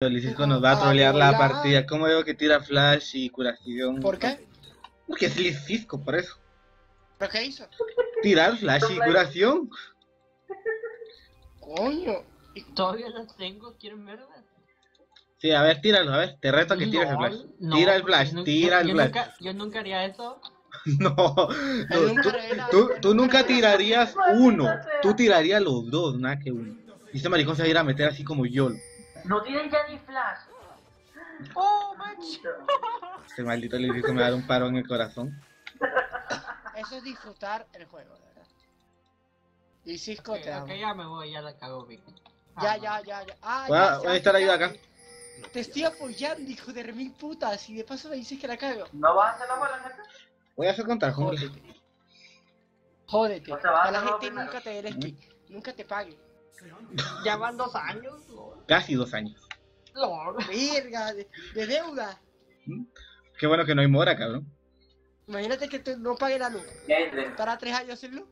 El Cisco nos va a Ah, trolear la partida. ¿Cómo digo que tira flash y curación? ¿Por qué? Porque es el Cisco, por eso. ¿Pero qué hizo? Tirar flash y curación. Coño. Y- Todavía las tengo, ¿quieren verlas? Sí, a ver, tíralo, a ver. Te reto a que tires el flash. no, Tira el flash, tira el yo flash. Nunca, yo nunca haría eso. No, tú, tú- tú nunca tirarías uno. Tú tirarías los dos, nada que uno. Y este maricón se va a ir a meter así como yo. No tienen ya ni flash. ¡Oh, manch! Este maldito Cisco me va a dar un paro en el corazón. Eso es disfrutar el juego, de verdad. Y Cisco Ok, te amo. ya me voy, ya la cago, Vic. Ya, Ah, ya, ya, ya. Ah, Voy a- ya, voy ya, a estar ayuda acá. Te estoy apoyando, hijo de remil putas. Y de paso me dices que la cago. ¿No vas a hacer la bola, neta? Voy a hacer contra jungla. Jódete. Jódete. O sea, la a hacerlo gente nunca te dé el skin. Nunca te pague. Ya van dos años. Casi dos años. Lol. Verga, de, de deuda. Qué bueno que no hay mora, cabrón. Imagínate que tú no pagues la luz. Estará tres años sin luz.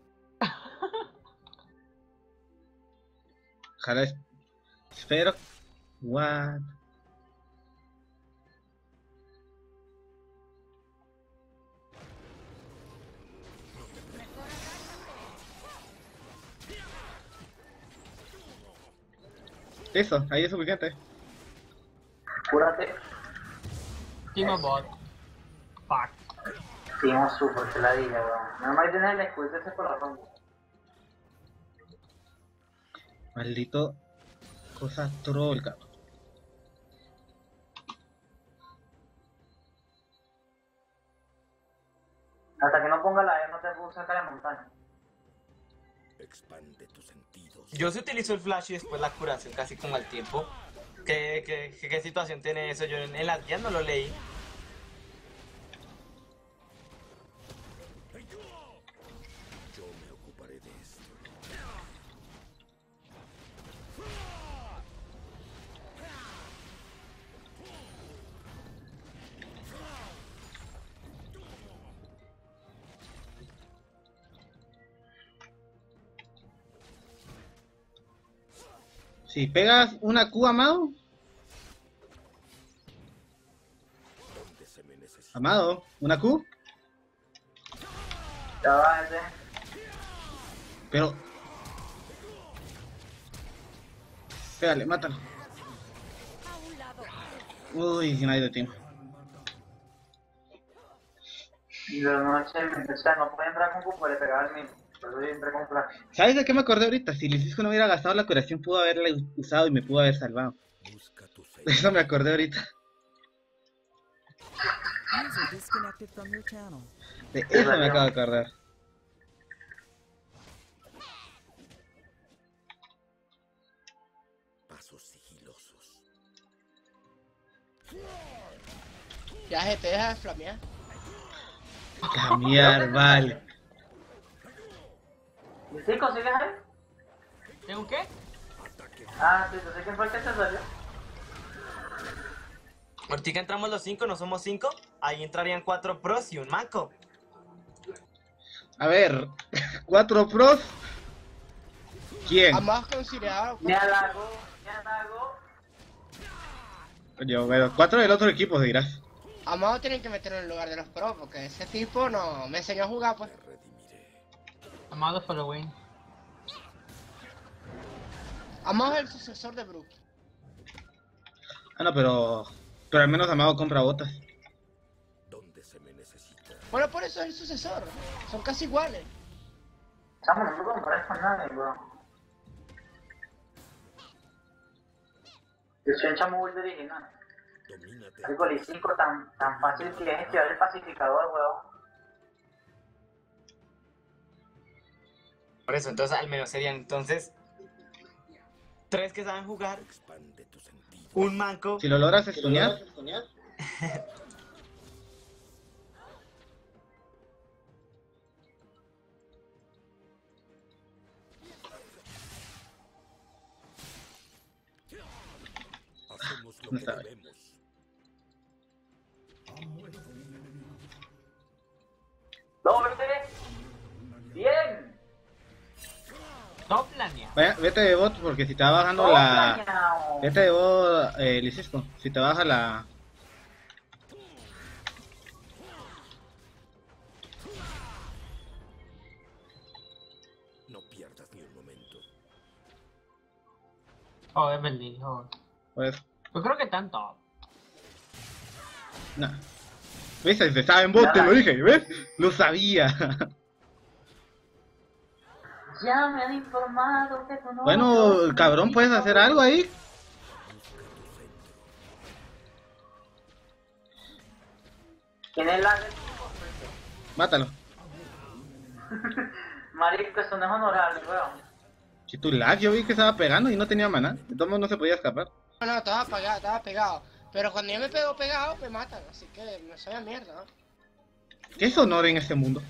Ojalá es... Espero. What? Eso, ahí es suficiente. Cúrate. Team bot. Fuck. Hicimos super peladilla, weón. Nada más tienes el escudo ese por la ronda. Maldito cosa troll, cabrón. Hasta que no ponga la E no te puedo sacar la montaña. Expande tus sentidos. Yo sí utilizo el flash y después la curación casi como al tiempo. ¿Qué, qué, qué, qué situación tiene eso? Yo en, en las guías no lo leí. Si pegas una Q, Amado. Amado, una Q. Ya va ese. Pero. Pégale, mátalo. Uy, nadie de tiempo. Y de noche, sea, no puede entrar con cupo, le pegaba el mismo. ¿Sabes de qué me acordé ahorita? Si Licisco no hubiera gastado la curación, pudo haberla usado y me pudo haber salvado. Busca tu De eso me acordé ahorita. De eso me acabo de acordar. Pasos sigilosos. Ya se te deja de flamear. Cambiar, vale. ¿Y sí consigues ahí? ¿Tengo qué? Ah, sí, entonces quién fue el que se salió. Ahorita entramos los cinco, no somos cinco. Ahí entrarían cuatro pros y un manco. A ver, cuatro pros. ¿Quién? Además considerado. Me halagó, me halagó. Yo, bueno, cuatro del otro equipo, dirás. Amado tienen que meterlo en el lugar de los pros, porque ese tipo no me enseñó a jugar, pues. Amado win. Amado es el sucesor de Brook. Ah, no, pero. Pero al menos Amado compra botas. Donde se me necesita. Bueno, por eso es el sucesor. Son casi iguales. Chamo, no puedo comprar con nadie, weón. Yo soy un chamo build original. Domínate. El Goli 5 tan, tan fácil que es activar el pacificador, weón. Por eso, entonces al menos serían entonces tres que saben jugar, un manco. Si lo logras estunear, Hacemos lo No vete de bot porque si te va bajando la... Vete de bot, eh, Licisco. Si te baja la... No pierdas ni un momento. Oh, Evelyn, oh. Pues, Yo creo que tanto. nah. ¿Ves? Estaba en bot, te lo dije, ¿ves? Lo sabía. Ya me han informado que bueno, cabrón, ¿puedes hacer algo ahí? ¿Quién es la Mátalo. Marico, eso no es honorable, weón. Si tu lag, yo vi que estaba pegando y no tenía maná. Modos no se podía escapar. No, no, estaba pegado, estaba pegado. Pero cuando yo me pego pegado, me matan. Así que me sabe a mierda. ¿Qué es honor en este mundo?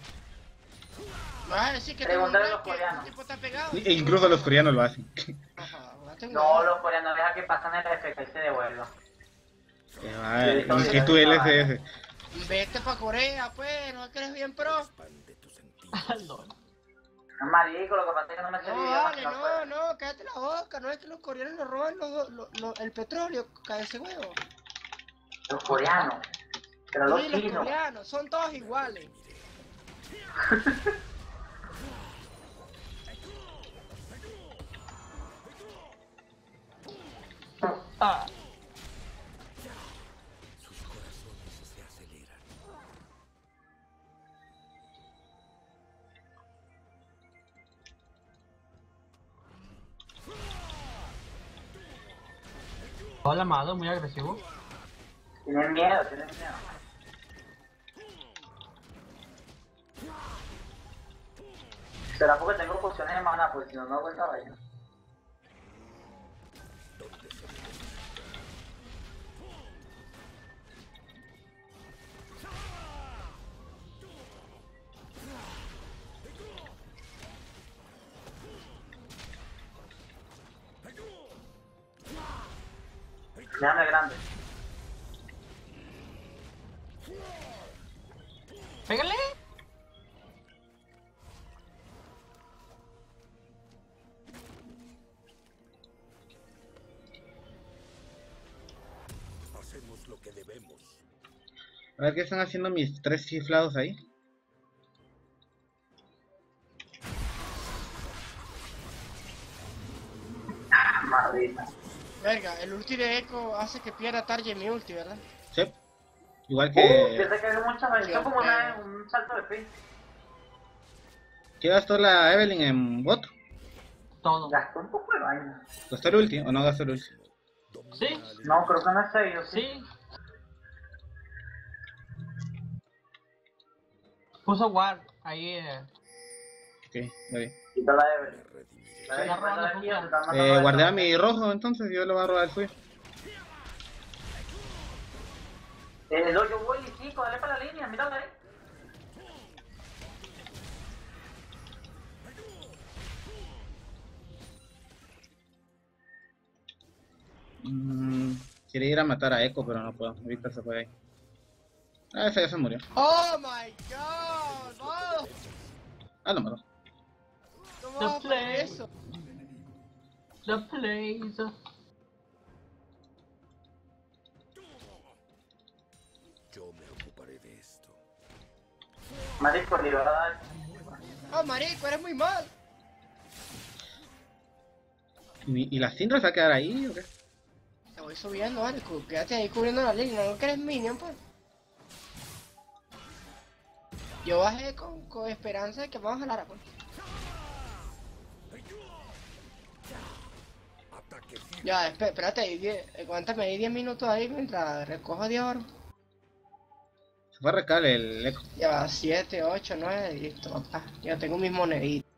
Vas a decir que Pregúntale a los coreanos. E incluso los coreanos lo hacen. Ajá, no No, los coreanos deja que pasan el FK y se devuelva. Que va, ¿y qué tu LSS? Vete pa' Corea, pues, no es que eres bien pro. Sentidos. Lol. No, marico, lo que pasa es que no me el No, vale, no no, no, cállate la boca, no es que los coreanos nos roban los- los- los- el petróleo, cállese huevo. Los coreanos. Pero los Sí, los chinos. coreanos, son todos iguales. Sus corazones se aceleran. hola, amado, muy agresivo. Tienen miedo, tienen miedo. ¿Será porque tengo pociones de mana? Pues si no, no cuenta vaina. ¡Pégale! Hacemos lo que debemos. A ver qué están haciendo mis tres chiflados ahí. Maldita. Verga, el ulti de Echo hace que pierda target mi ulti, ¿verdad? Sí. Igual Uh, que. piensa que hay muchas veces. Dios Esto como una- un salto de fin. ¿Qué gastó la Evelyn en bot? Todo. Gastó un poco de vaina. ¿Gastó el ulti o no gastó el ulti? ¿Sí? No, creo que no es serio, sí. Puso guard ahí. Eh. Ok, muy bien. Quita la Evelyn. Me. La matando Eh, guardé a mi rojo entonces, yo le voy a robar el suyo. Eh, no, yo voy, chico, dale para la línea, mírala ahí. Mm, quiere ir a matar a Echo, pero no puedo. Ahorita se fue ahí. Ah, ese ya se murió. ¡Oh my god! ¡Vamos! Ah, no mató. ¿Cómo The vamos a play. eso? The place. Yo Marico, liberada. ¡Oh, marico, eres muy mal! ¿Y, y la Syndra se va a quedar ahí o qué? Te voy subiendo, vale, cu- quédate ahí cubriendo la línea, no que eres minion, pues. Yo bajé con, con esperanza de que vamos a jalar, pues. Ataque firme. Ya, esp- espérate, ahí, die- aguántame ahí 10 minutos ahí mientras recojo de oro. Se fue a recal el Echo. Ya va, 7, 8, 9, listo, papá. Ya tengo mis moneditas.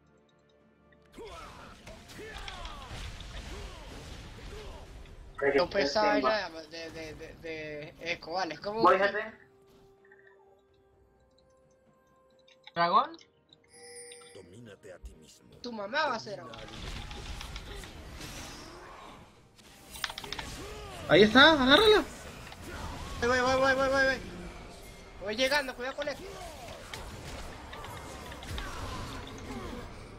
Yo pensaba Voy, vaina de, de, de, de eco, vale, es como... gente. ¿Dragón? Domínate a ti mismo. Tu mamá va a ser ahora. Ahí está, agárrala. Voy, voy, voy, voy, voy, voy, voy. Llegando, cuidado con esto.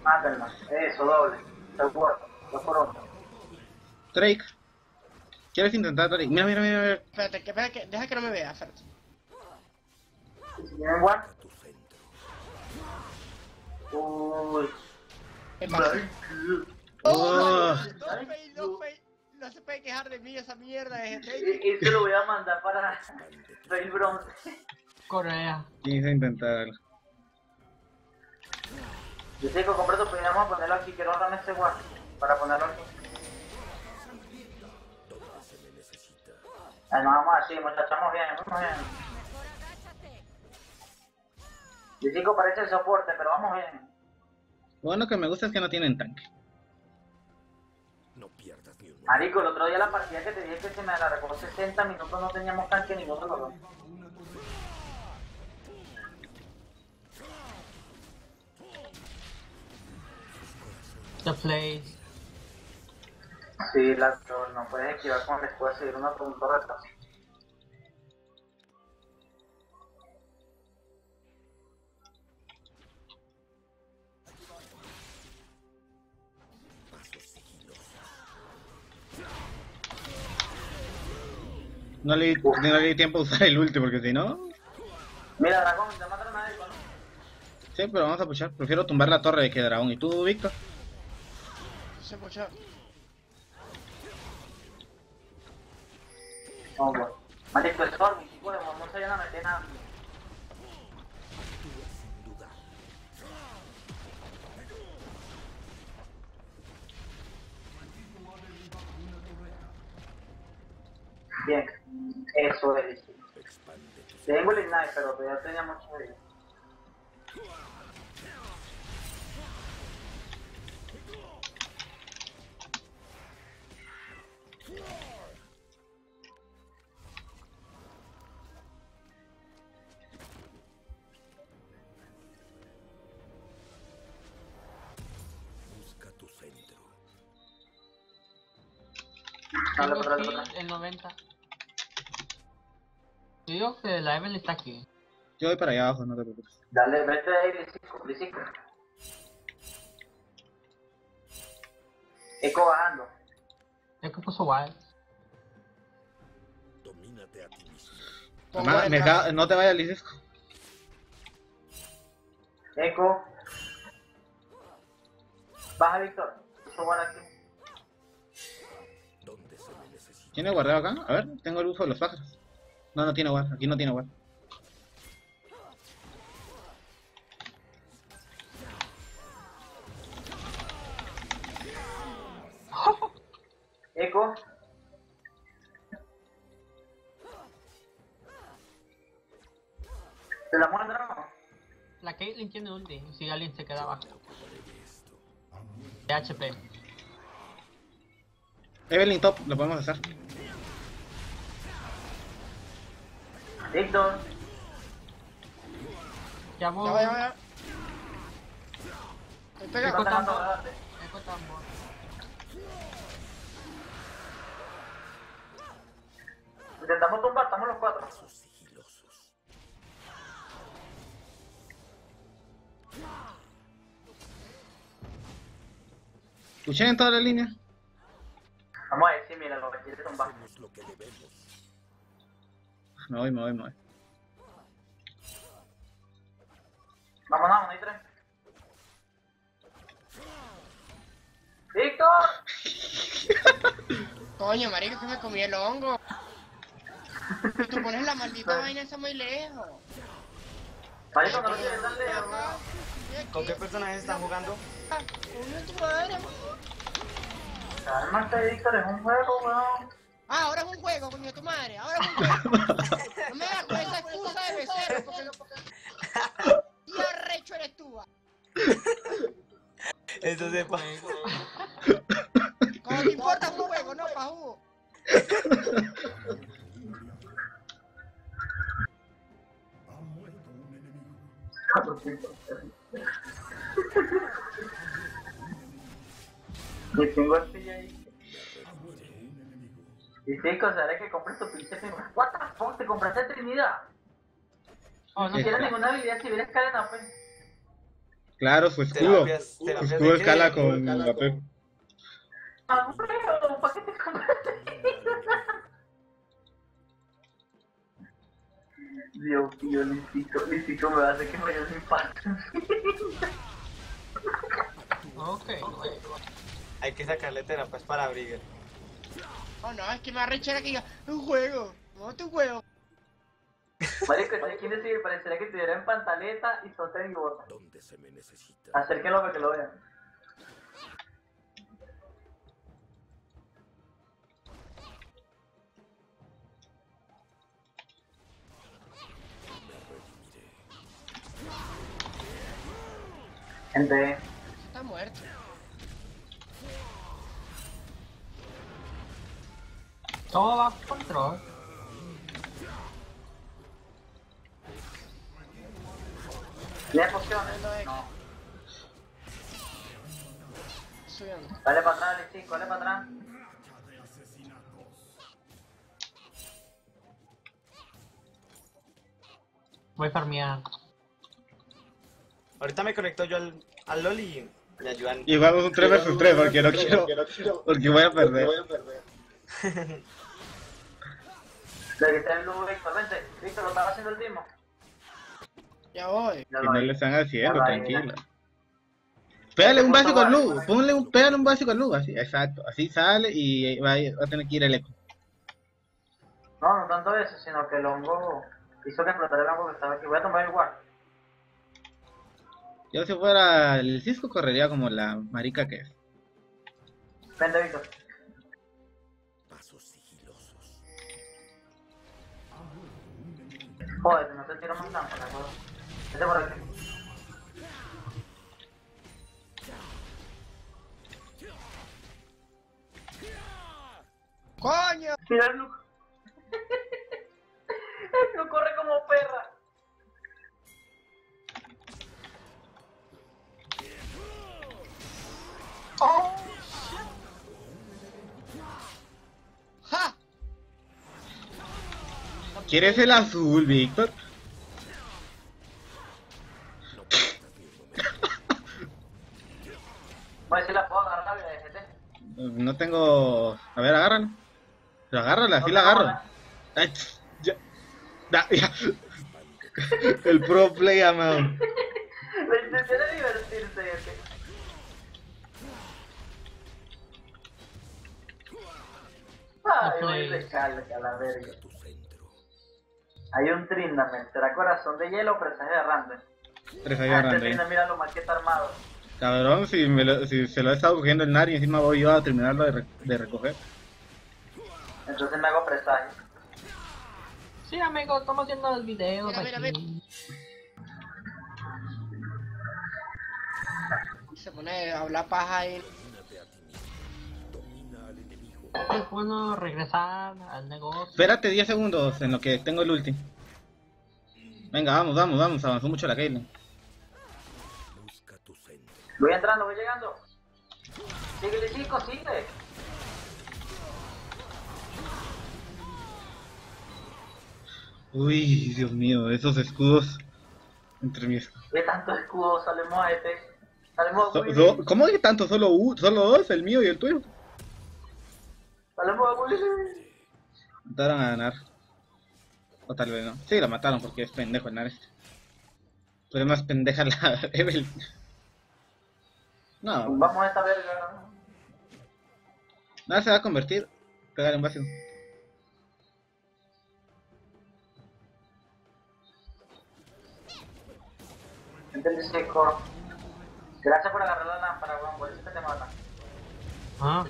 Mátenla. Eso, doble. Seguro, dos por uno. Drake. ¿Quieres intentar Drake? Mira, mira, mira, mira. Espérate, que, espérate, que, deja que no me vea, espérate. Tienen guard, uy. ¿Qué pasa? Oh. No, se puede quejar de mí esa mierda de Drake. Lo voy a mandar para Rey Bronze. Corea. Quise intentarlo. Yo sé que compré tu pero vamos a ponerlo aquí. Quiero ahorrarme ese guard para ponerlo aquí. Donde se me necesita. Ay, no, vamos así, muchachos, vamos bien, vamos bien. Yo chico parece el soporte, pero vamos bien. Lo bueno que me gusta es que no tienen tanque. No pierdas ni un. Marico, el otro día la partida que te dije que se me alargó 60 minutos, no teníamos tanque ninguno de los dos. The Place. Sí, la, no, no puedes esquivar con el escudo seguir una pregunta sigilosos. No le, no le di tiempo a usar el ulti porque si no... Mira, Dragón, te mataron a él, ¿no? Sí, pero vamos a pushar. Prefiero tumbar la torre que dragón. ¿Y tú, Víctor? Se puchó. No, bueno. Marico, es Storm, tipo de no se vayan a meter nada. Bien, eso es. Tengo el Ignite, pero todavía tenía mucho Dale, el el 90. Yo digo que la Evelyn está aquí. Yo voy para allá abajo, no te preocupes. Dale, vete ahí, Lisico, Lisico. Eco bajando. Que puso Wild. Domínate a ti mismo. Me ca- no te vayas, Lisesco. Eco. Baja, Víctor. Puso guard aquí. ¿Tiene guardado acá? A ver, tengo el bufo de los pájaros. No, no tiene guard. Aquí no tiene guard. Eco. ¿Te la dragón? La Caitlyn tiene ulti. Si alguien se queda abajo. De HP. Evelyn top, lo podemos hacer. Víctor. Ya voy. Ya va, ya va. Estoy. Echo tambor. Intentamos tumbar, estamos los cuatro. Pasos sigilosos. Escuché en toda la línea. Vamos a ver si mira lo que quiere tumbar. Hacemos lo que debemos. Me voy, me voy, me voy. Vámonos, uno y tres. ¡Víctor! Coño, marico, que me comí el hongo. Tú pones la maldita vaina esa muy lejos. Marico, no lo tienes tan lejos. ¿Con qué personajes están jugando? Ah, coño, tu madre. Cálmate, Víctor, es un juego, weón. Ah, ahora es un juego, coño, tu madre. Ahora es un juego. No me hagas con esa excusa de becerro, porque arrecho eres tú. va. Eso sepa. Como te importa es un juego, no, pa' jugo. Y tengo el pillo ahí. Y cinco, ¿sabes que compres tu pinche firma? What the fuck, te compraste Trinidad. Oh, no tienes sé. ninguna habilidad si vienes cadena, pues. Claro, su escudo. Terapias, Su terapias escudo escala con la P. huevo, ¿para qué te compraste? Dios mío, Luisito, Luisito me va a hacer que me vaya un impacto. Ok. Hay que sacarle terapias para Brigger. Oh no, es que me arrechera que diga, un juego. No, tu juego. Marico, ¿sabes quién decir? Parecería que estuviera en pantaleta y sostén y bota. Donde se me necesita. Acérquenlo para que lo vean. Gente, Todo bajo control. ¿tiene pociones? No. Subiendo. Dale para atrás, Lichico, dale para atrás. Voy farmeando. Ahorita me conecto yo al, al LOL y me ayudan. Y jugamos un 3 vs 3 porque no quiero. Porque voy a perder. Le quité el blue, Víctor, vente. Víctor, lo estaba haciendo el mismo. Ya voy. No vi. le están haciendo, tranquilo. Pégale un básico al luz, ponle un, pégale un básico al luz, así, exacto, así sale y va, a- va a tener que ir el eco. No, no tanto eso, sino que el hongo hizo que explotara el hongo que estaba aquí. Voy a tomar el guard. Yo si fuera el Cisco correría como la marica que es. Vente, Víctor. Joder, no te tiro más lámpara, weón. Vete por aquí. ¡Coño! Mira el Blue corre como perra. ¿Quieres el azul, Víctor? Voy a decir la puedo agarrar la de GT. No tengo... A ver, agárralo. Pero agárrala, así No la agarro. Ay, ya. Da, ya. El pro play, amado. La intención es divertirse, este. Ay, No voy play. de calca, la verga. Hay un Trindamen, será corazón de hielo o presagio de Randall. Agarrando ahí. Trindamen, mira lo mal que está armado. Cabrón, si, me lo- si se lo he estado cogiendo el Nari, encima voy yo a terminarlo de, re- de recoger. Entonces me hago presagio. Sí, amigo, estamos haciendo los videos Mira, mira, aquí. Se pone a hablar paja ahí. Es bueno regresar al negocio. Espérate 10 segundos en lo que tengo el ulti. Venga, vamos, vamos, vamos, avanzó mucho la Caitlyn. Busca tu centro. Voy entrando, voy llegando. Síguele, chico, sigue. Uy, Dios mío, esos escudos entre mis... ¿Qué tanto escudo salimos a este? Salimos a So- ¿Cómo que tanto? Solo, u- solo dos, el mío y el tuyo. Salimos a Willy. Mataron a Nar. O tal vez no. Sí, la mataron porque es pendejo el Nar este. Pero es más pendeja la Evelyn. No, Vamos a esta verga. nada se va a convertir. Un básico. Entendí, chico. Gracias por agarrar la lámpara, weón. Por eso que te matan. Ah,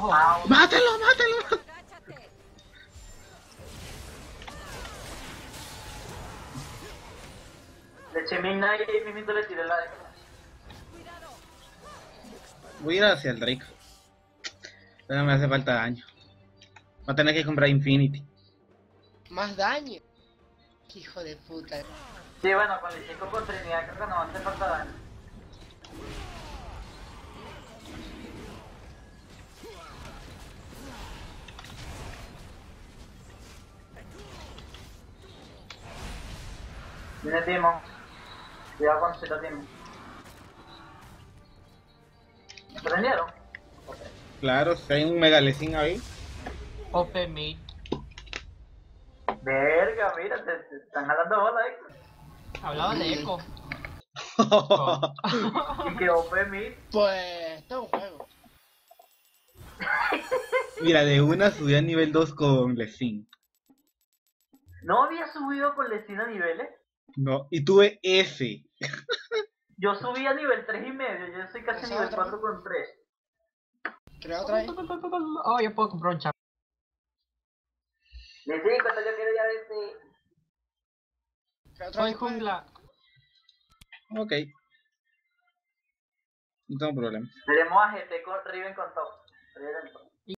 ¡Mátalo, mátalo! Le eché midnight y mismo le tiré la de. Voy a ir hacia el Drake. Pero me hace falta daño. Va a tener que comprar Infinity. Más daño. Qué hijo de puta. Sí, bueno, con el chico con Trinidad creo que no hace falta daño. Viene Timo. Cuidado con Z Timo. ¿Me prendieron? Claro, si hay un megalecín ahí. OP mid. Verga, mira, te, te están jalando bola, eh. Hablaba de eco. Y que OP mid. Pues, esto es un juego. Mira, de una subí a nivel 2 con Lecin. ¿No había subido con Lesina niveles? No, y tuve F. Yo subí a nivel 3 y medio, yo soy casi nivel otra. 4 con 3. Creo otra vez. Oh, yo puedo comprar un chap. Le digo, yo quiero ya verte. Creo otra Soy vez. pues. jungla. Ok. No tengo problema. Veremos a GT con Riven con top. Riven top.